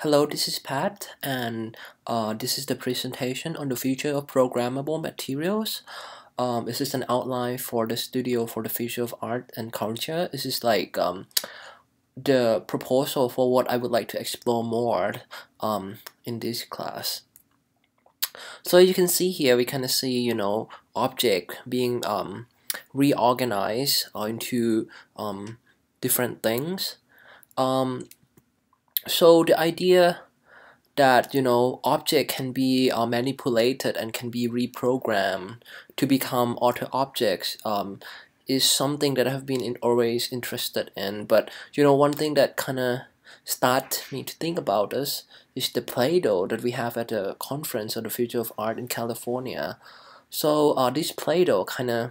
Hello, this is Pat, and uh, this is the presentation on the future of programmable materials. Um, this is an outline for the studio for the future of art and culture. This is like um, the proposal for what I would like to explore more um, in this class. So you can see here, we kind of see, you know, object being um, reorganized into um, different things. Um, so the idea that you know object can be uh, manipulated and can be reprogrammed to become auto objects um, is something that I've been in, always interested in. But you know one thing that kind of start me to think about this is the Play-Doh that we have at the conference on the future of art in California. So uh, this Play-Doh kind of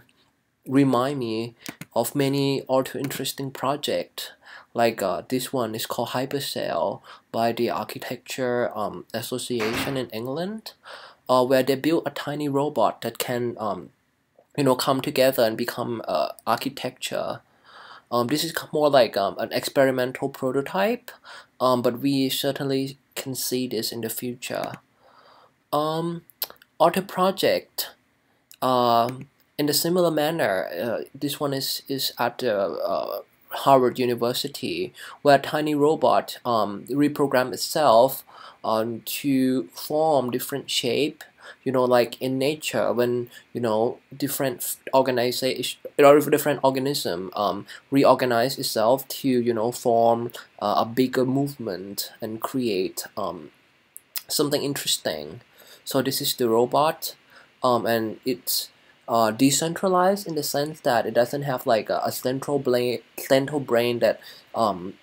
remind me of many auto interesting projects like uh, this one is called Hypercell by the Architecture um, Association in England, uh, where they built a tiny robot that can um, you know come together and become uh, architecture. Um, this is more like um, an experimental prototype, um, but we certainly can see this in the future. Um, Auto project, um, in a similar manner, uh, this one is is at the uh, Harvard University, where a tiny robot um, reprogram itself um, to form different shape. You know, like in nature, when you know different organization or different organism um, reorganize itself to you know form uh, a bigger movement and create um, something interesting. So this is the robot, um, and it's uh, decentralized in the sense that it doesn't have like a, a central brain central brain that um,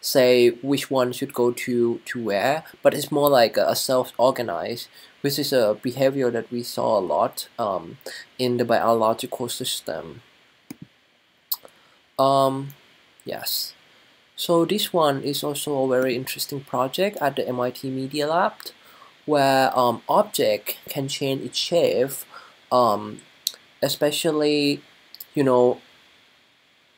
say which one should go to to where but it's more like a, a self-organized which is a behavior that we saw a lot um, in the biological system. Um, yes. So this one is also a very interesting project at the MIT Media Lab where um, object can change its shape um, especially you know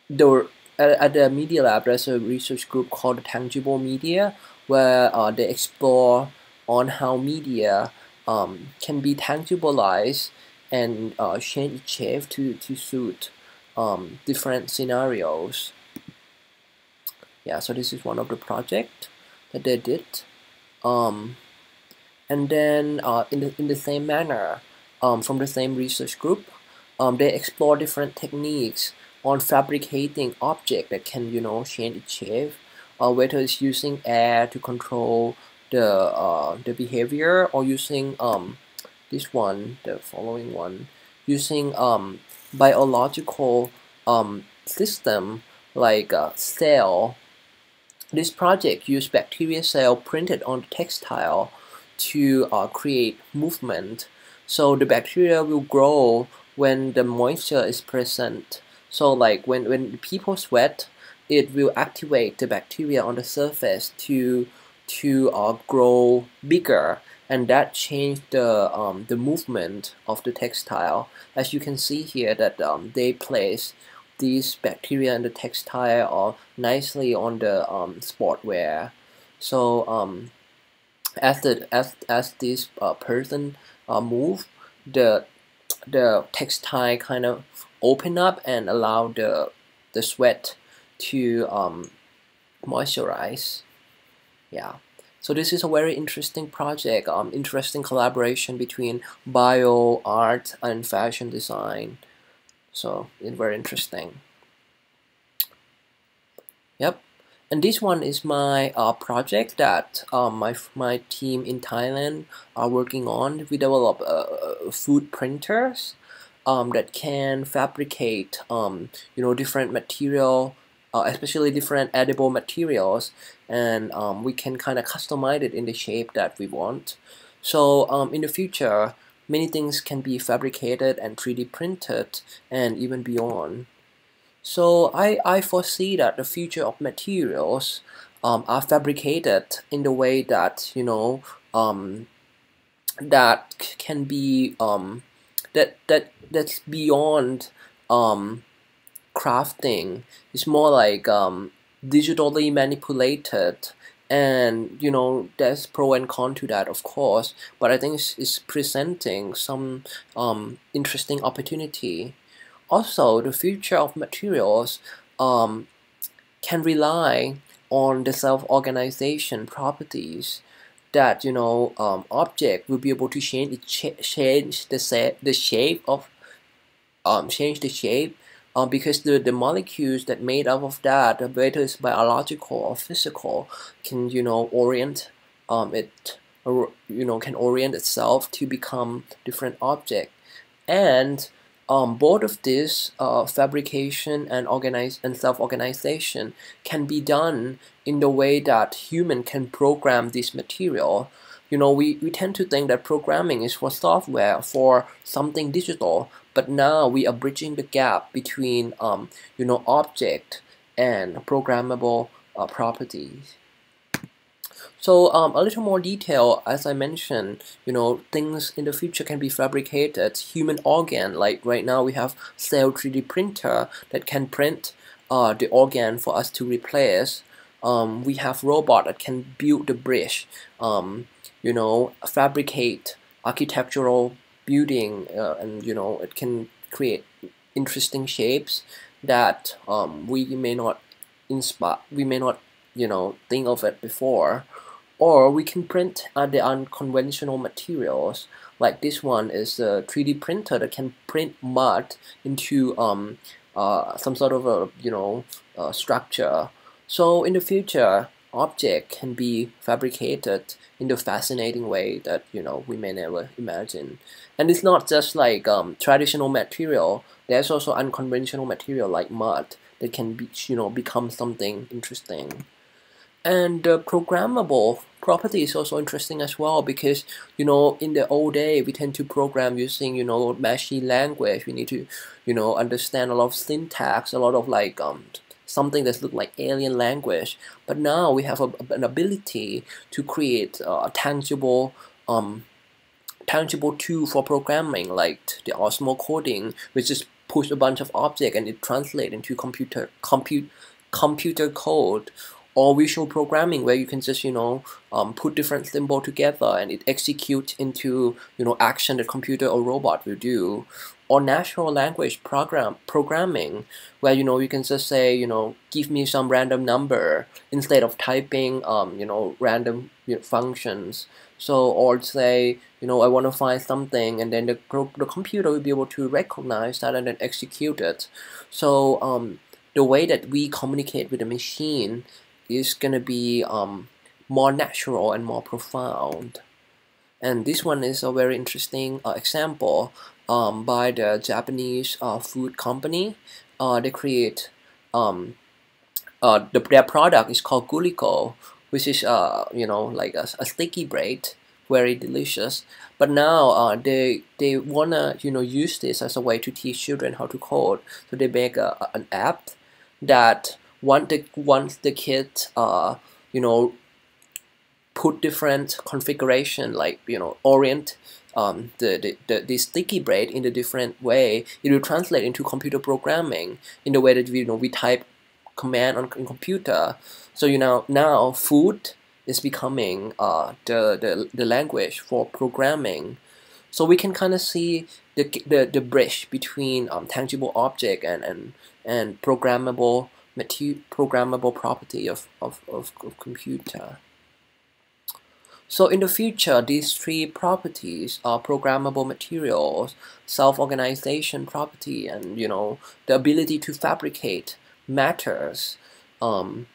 the at, the media lab there's a research group called tangible media where uh, they explore on how media um, can be tangibilized and uh, change shape to, to suit um, different scenarios. Yeah so this is one of the project that they did. Um, and then uh, in, the, in the same manner um, from the same research group um, they explore different techniques on fabricating object that can you know change its shape uh, whether it's using air to control the uh, the behavior or using um this one the following one using um biological um system like a cell. This project used bacteria cell printed on the textile to uh, create movement. So the bacteria will grow when the moisture is present. So like when, when people sweat, it will activate the bacteria on the surface to to uh, grow bigger. And that changed the um, the movement of the textile. As you can see here that um, they place these bacteria in the textile or nicely on the um, sportwear so um, as the as as this uh, person uh, move the the textile kind of open up and allow the the sweat to um, moisturize. Yeah. So this is a very interesting project um, interesting collaboration between bio art and fashion design. So it's very interesting. Yep and this one is my uh, project that um, my, my team in Thailand are working on. We develop uh, uh, food printers um, that can fabricate um, you know different material, uh, especially different edible materials, and um, we can kind of customize it in the shape that we want. So um, in the future, many things can be fabricated and 3D printed and even beyond. So I, I foresee that the future of materials um, are fabricated in the way that you know um, that can be um, that that that's beyond um, crafting. It's more like um, digitally manipulated and you know there's pro and con to that of course but i think it's, it's presenting some um, interesting opportunity also the future of materials um, can rely on the self-organization properties that you know um, object will be able to change change the set the shape of um, change the shape uh, because the, the molecules that made up of that, whether it's biological or physical, can you know orient um, it or you know can orient itself to become different object, and um, both of this uh, fabrication and organize and self-organization can be done in the way that human can program this material you know, we, we tend to think that programming is for software, for something digital, but now we are bridging the gap between, um, you know, object and programmable uh, properties. So um, a little more detail, as I mentioned, you know, things in the future can be fabricated. Human organ, like right now we have cell 3D printer that can print uh, the organ for us to replace. Um, we have robot that can build the bridge. Um, you know fabricate architectural building uh, and you know it can create interesting shapes that um, we may not inspire we may not you know think of it before or we can print the unconventional materials. Like this one is a 3D printer that can print mud into um, uh, some sort of a you know uh, structure. So in the future object can be fabricated in the fascinating way that you know we may never imagine. And it's not just like um, traditional material. There's also unconventional material like mud that can be you know become something interesting and the programmable property is also interesting as well because you know in the old day we tend to program using you know machine language we need to you know understand a lot of syntax a lot of like um something that looks like alien language. But now we have a, an ability to create a tangible um, tangible tool for programming like the Osmo coding, which just push a bunch of objects and it translates into computer compute computer code or visual programming where you can just you know um, put different symbol together and it executes into you know action that computer or robot will do. Or natural language program programming where you know you can just say you know give me some random number instead of typing um, you know random you know, functions. So or say you know I want to find something and then the, the computer will be able to recognize that and then execute it. So um, the way that we communicate with the machine is gonna be um, more natural and more profound and this one is a very interesting uh, example um, by the Japanese uh, food company. Uh, they create um, uh, the, their product is called Glico, which is uh, you know like a, a sticky bread, very delicious. But now uh, they they wanna you know use this as a way to teach children how to code. So they make a, an app that once the once the kids uh you know put different configuration like you know orient um, the, the, the, the sticky braid in a different way, it will translate into computer programming in the way that we you know we type command on, computer. So you know now food is becoming uh, the, the the language for programming. So we can kind of see the, the, the bridge between um, tangible object and, and, and programmable programmable property of, of, of, of computer. So in the future, these three properties are programmable materials, self-organization property, and you know the ability to fabricate matters, um,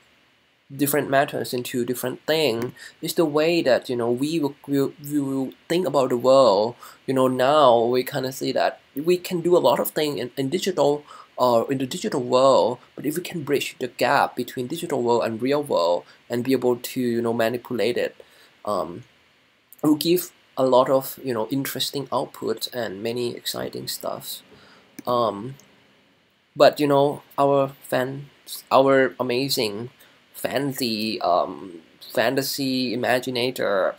different matters into different thing is the way that you know we will, we, we will think about the world. You know now we kind of see that we can do a lot of things in, in digital or in the digital world, but if we can bridge the gap between digital world and real world and be able to you know manipulate it um, will give a lot of you know interesting outputs and many exciting stuff. Um, but you know our fans, our amazing fancy um, fantasy imaginator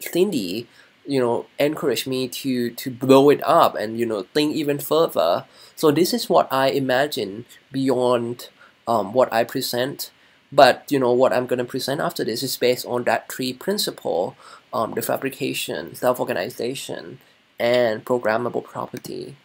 Cindy, you know, encourage me to to blow it up and you know think even further. So this is what I imagine beyond um, what I present but you know what I'm going to present after this is based on that three principle um, the fabrication self-organization and programmable property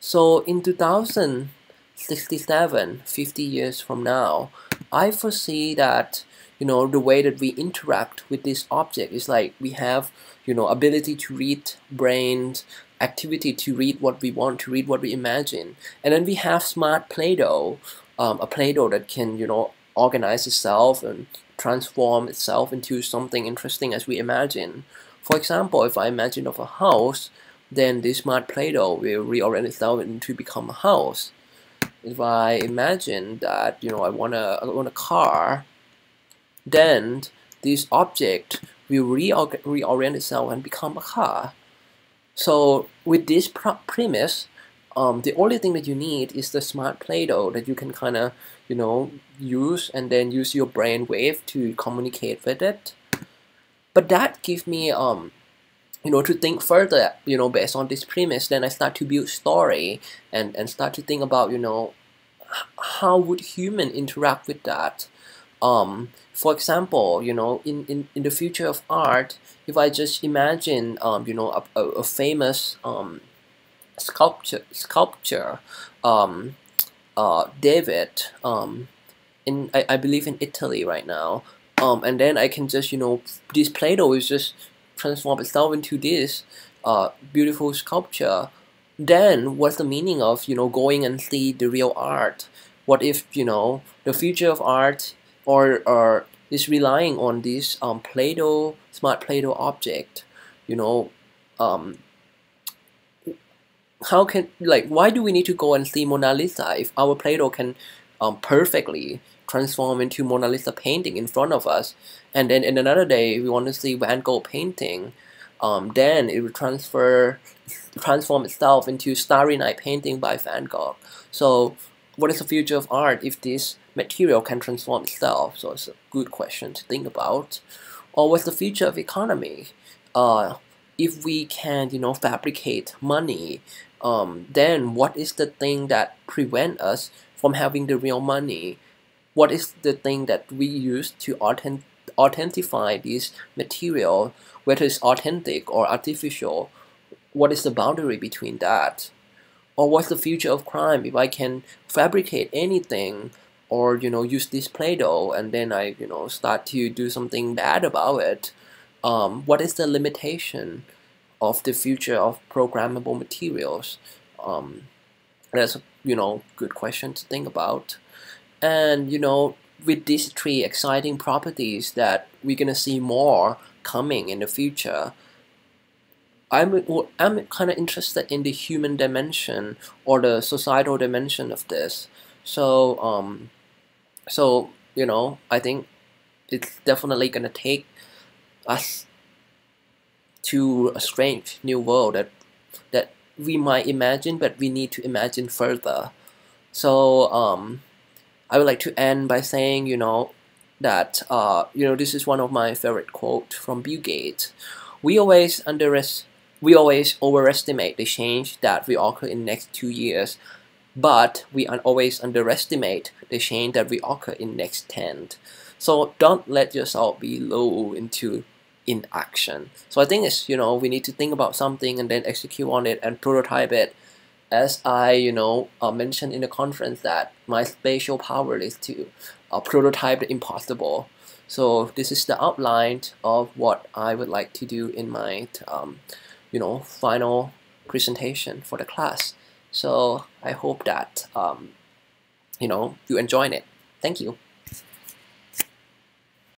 so in 2067 50 years from now I foresee that you know the way that we interact with this object. Is like we have you know ability to read brains activity to read what we want to read what we imagine. And then we have smart Play-Doh um, a Play-Doh that can you know organize itself and transform itself into something interesting as we imagine. For example if I imagine of a house then this smart Play-Doh will reorient itself into become a house. If I imagine that you know I want a I want a car then this object will reorient itself and become a car. So with this premise, um, the only thing that you need is the smart Play-Doh that you can kind of, you know, use and then use your brain wave to communicate with it. But that gives me, um, you know, to think further, you know, based on this premise, then I start to build story and, and start to think about, you know, how would human interact with that? Um, for example, you know, in, in, in the future of art, if I just imagine, um, you know, a, a, famous um, sculpture, sculpture, um, uh, David, um, in I, I believe in Italy right now, um, and then I can just, you know, this Play-Doh is just transform itself into this uh, beautiful sculpture. Then what's the meaning of, you know, going and see the real art? What if, you know, the future of art or or is relying on this um, Play-Doh smart Play-Doh object you know um, how can like why do we need to go and see Mona Lisa if our Play-Doh can um, perfectly transform into Mona Lisa painting in front of us? And then in another day we want to see Van Gogh painting um, then it will transfer transform itself into Starry Night painting by Van Gogh. So what is the future of art if this material can transform itself? So it's a good question to think about. Or what's the future of economy? Uh, if we can, you know, fabricate money, um, then what is the thing that prevent us from having the real money? What is the thing that we use to authentic authentify this material, whether it's authentic or artificial? What is the boundary between that? or what's the future of crime if I can fabricate anything or you know use this Play-Doh and then I you know start to do something bad about it um, what is the limitation of the future of programmable materials um, that's a you know good question to think about and you know with these three exciting properties that we're gonna see more coming in the future I'm I'm kind of interested in the human dimension or the societal dimension of this. So um, so you know, I think it's definitely gonna take us to a strange new world that that we might imagine, but we need to imagine further. So um, I would like to end by saying, you know, that uh, you know, this is one of my favorite quote from Bill Gates. We always underestimate we always overestimate the change that will occur in the next two years, but we always underestimate the change that will occur in next 10. So don't let yourself be lulled into inaction. So I think it's, you know, we need to think about something and then execute on it and prototype it. As I, you know, uh, mentioned in the conference that my spatial power is to uh, prototype the impossible. So this is the outline of what I would like to do in my um, you know final presentation for the class so I hope that um, you know you enjoyed it. Thank you